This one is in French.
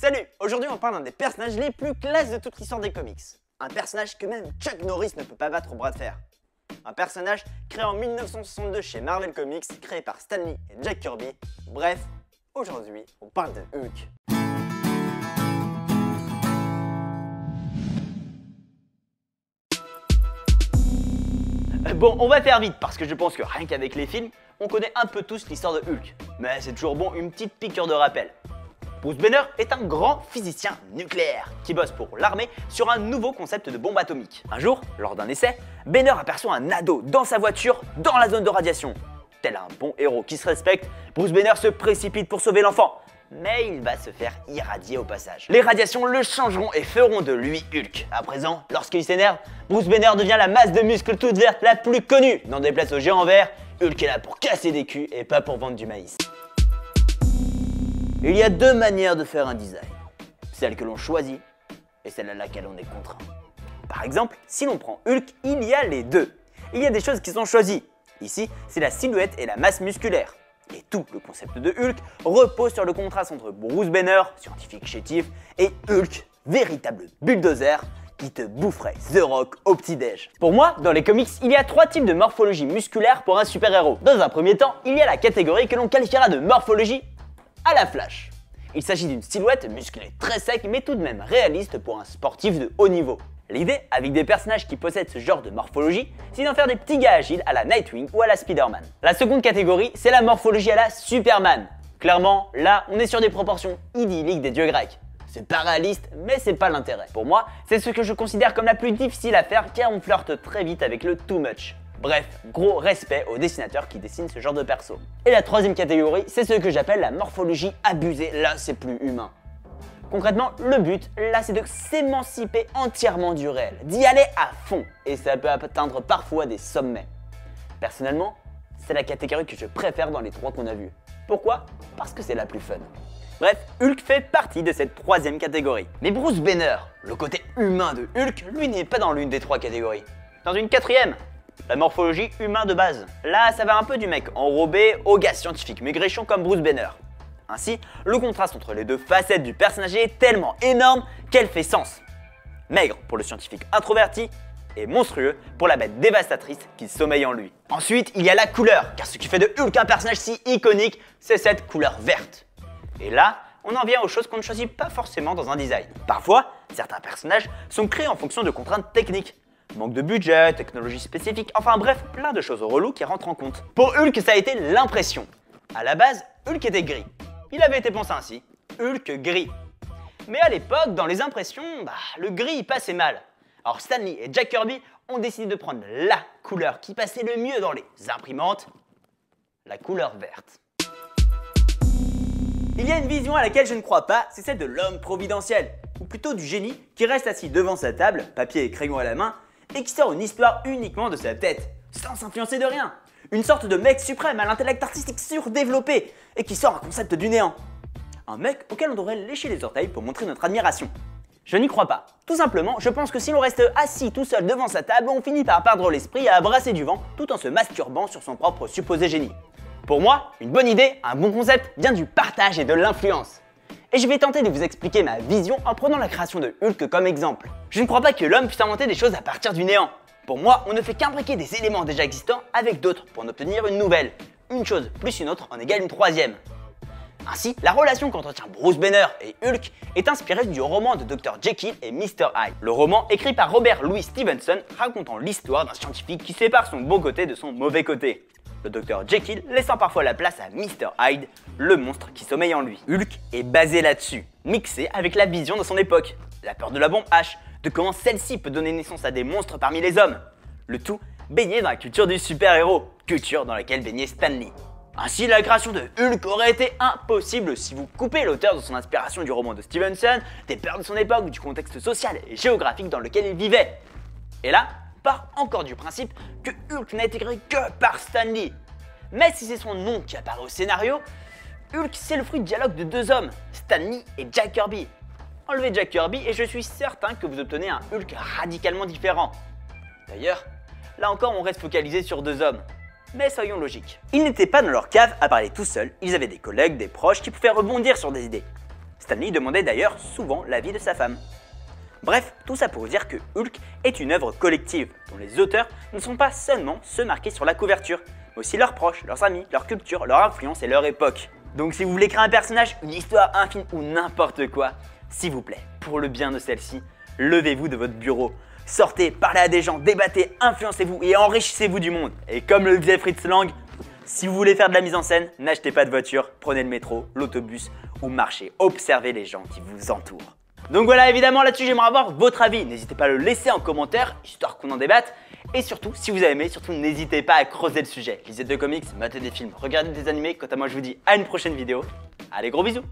Salut Aujourd'hui on parle d'un des personnages les plus classes de toute l'histoire des comics. Un personnage que même Chuck Norris ne peut pas battre au bras de fer. Un personnage créé en 1962 chez Marvel Comics, créé par Stanley et Jack Kirby. Bref, aujourd'hui on parle de Hulk. Bon, on va faire vite parce que je pense que rien qu'avec les films, on connaît un peu tous l'histoire de Hulk. Mais c'est toujours bon une petite piqûre de rappel. Bruce Banner est un grand physicien nucléaire qui bosse pour l'armée sur un nouveau concept de bombe atomique. Un jour, lors d'un essai, Banner aperçoit un ado dans sa voiture dans la zone de radiation. Tel un bon héros qui se respecte, Bruce Banner se précipite pour sauver l'enfant. Mais il va se faire irradier au passage. Les radiations le changeront et feront de lui Hulk. À présent, lorsqu'il s'énerve, Bruce Banner devient la masse de muscles toute verte la plus connue. N'en déplace aux géants verts, Hulk est là pour casser des culs et pas pour vendre du maïs. Il y a deux manières de faire un design. Celle que l'on choisit et celle à laquelle on est contraint. Par exemple, si l'on prend Hulk, il y a les deux. Il y a des choses qui sont choisies. Ici, c'est la silhouette et la masse musculaire. Et tout le concept de Hulk repose sur le contraste entre Bruce Banner, scientifique chétif, et Hulk, véritable bulldozer, qui te boufferait The Rock au petit-déj. Pour moi, dans les comics, il y a trois types de morphologie musculaire pour un super-héros. Dans un premier temps, il y a la catégorie que l'on qualifiera de morphologie à la Flash. Il s'agit d'une silhouette musclée très sec mais tout de même réaliste pour un sportif de haut niveau. L'idée, avec des personnages qui possèdent ce genre de morphologie, c'est d'en faire des petits gars agiles à la Nightwing ou à la Spider-Man. La seconde catégorie, c'est la morphologie à la Superman. Clairement, là, on est sur des proportions idylliques des dieux grecs. C'est pas réaliste, mais c'est pas l'intérêt. Pour moi, c'est ce que je considère comme la plus difficile à faire car on flirte très vite avec le too much. Bref, gros respect aux dessinateurs qui dessinent ce genre de perso. Et la troisième catégorie, c'est ce que j'appelle la morphologie abusée. Là, c'est plus humain. Concrètement, le but, là, c'est de s'émanciper entièrement du réel, d'y aller à fond, et ça peut atteindre parfois des sommets. Personnellement, c'est la catégorie que je préfère dans les trois qu'on a vus. Pourquoi? Parce que c'est la plus fun. Bref, Hulk fait partie de cette troisième catégorie. Mais Bruce Banner, le côté humain de Hulk, lui n'est pas dans l'une des trois catégories. Dans une quatrième, la morphologie humain de base. Là, ça va un peu du mec enrobé au gars scientifique maigrichon comme Bruce Banner. Ainsi, le contraste entre les deux facettes du personnage est tellement énorme qu'elle fait sens. Maigre pour le scientifique introverti et monstrueux pour la bête dévastatrice qui sommeille en lui. Ensuite, il y a la couleur, car ce qui fait de Hulk un personnage si iconique, c'est cette couleur verte. Et là, on en vient aux choses qu'on ne choisit pas forcément dans un design. Parfois, certains personnages sont créés en fonction de contraintes techniques, Manque de budget, technologie spécifique, enfin bref, plein de choses reloues qui rentrent en compte. Pour Hulk, ça a été l'impression. À la base, Hulk était gris. Il avait été pensé ainsi, Hulk gris. Mais à l'époque, dans les impressions, bah, le gris passait mal. Alors Stanley et Jack Kirby ont décidé de prendre la couleur qui passait le mieux dans les imprimantes, la couleur verte. Il y a une vision à laquelle je ne crois pas, c'est celle de l'homme providentiel, ou plutôt du génie qui reste assis devant sa table, papier et crayon à la main, et qui sort une histoire uniquement de sa tête, sans s'influencer de rien. Une sorte de mec suprême à l'intellect artistique surdéveloppé et qui sort un concept du néant. Un mec auquel on devrait lécher les orteils pour montrer notre admiration. Je n'y crois pas. Tout simplement, je pense que si l'on reste assis tout seul devant sa table, on finit par perdre l'esprit à brasser du vent tout en se masturbant sur son propre supposé génie. Pour moi, une bonne idée, un bon concept vient du partage et de l'influence et je vais tenter de vous expliquer ma vision en prenant la création de Hulk comme exemple. Je ne crois pas que l'homme puisse inventer des choses à partir du néant. Pour moi, on ne fait qu'imbriquer des éléments déjà existants avec d'autres pour en obtenir une nouvelle. Une chose plus une autre en égale une troisième. Ainsi, la relation qu'entretient Bruce Banner et Hulk est inspirée du roman de Dr. Jekyll et Mr. Hyde. Le roman, écrit par Robert Louis Stevenson, racontant l'histoire d'un scientifique qui sépare son bon côté de son mauvais côté le docteur Jekyll laissant parfois la place à Mr. Hyde, le monstre qui sommeille en lui. Hulk est basé là-dessus, mixé avec la vision de son époque, la peur de la bombe H, de comment celle-ci peut donner naissance à des monstres parmi les hommes. Le tout baigné dans la culture du super-héros, culture dans laquelle baignait Stanley. Ainsi, la création de Hulk aurait été impossible si vous coupez l'auteur de son inspiration du roman de Stevenson, des peurs de son époque, du contexte social et géographique dans lequel il vivait. Et là, part encore du principe que Hulk n'a été créé que par Stanley. Mais si c'est son nom qui apparaît au scénario, Hulk c'est le fruit de dialogue de deux hommes, Stanley et Jack Kirby. Enlevez Jack Kirby et je suis certain que vous obtenez un Hulk radicalement différent. D'ailleurs, là encore on reste focalisé sur deux hommes. Mais soyons logiques. Ils n'étaient pas dans leur cave à parler tout seuls, ils avaient des collègues, des proches qui pouvaient rebondir sur des idées. Stanley demandait d'ailleurs souvent l'avis de sa femme. Bref, tout ça pour dire que Hulk est une œuvre collective, dont les auteurs ne sont pas seulement ceux marqués sur la couverture, mais aussi leurs proches, leurs amis, leur culture, leur influence et leur époque. Donc si vous voulez créer un personnage, une histoire, un film ou n'importe quoi, s'il vous plaît, pour le bien de celle-ci, levez-vous de votre bureau, sortez, parlez à des gens, débattez, influencez-vous et enrichissez-vous du monde. Et comme le disait Fritz Lang, si vous voulez faire de la mise en scène, n'achetez pas de voiture, prenez le métro, l'autobus ou marchez, observez les gens qui vous entourent. Donc voilà, évidemment, là-dessus, j'aimerais avoir votre avis. N'hésitez pas à le laisser en commentaire, histoire qu'on en débatte. Et surtout, si vous avez aimé, surtout n'hésitez pas à creuser le sujet. Lisez de comics, matez des films, regardez des animés. Quant à moi, je vous dis à une prochaine vidéo. Allez, gros bisous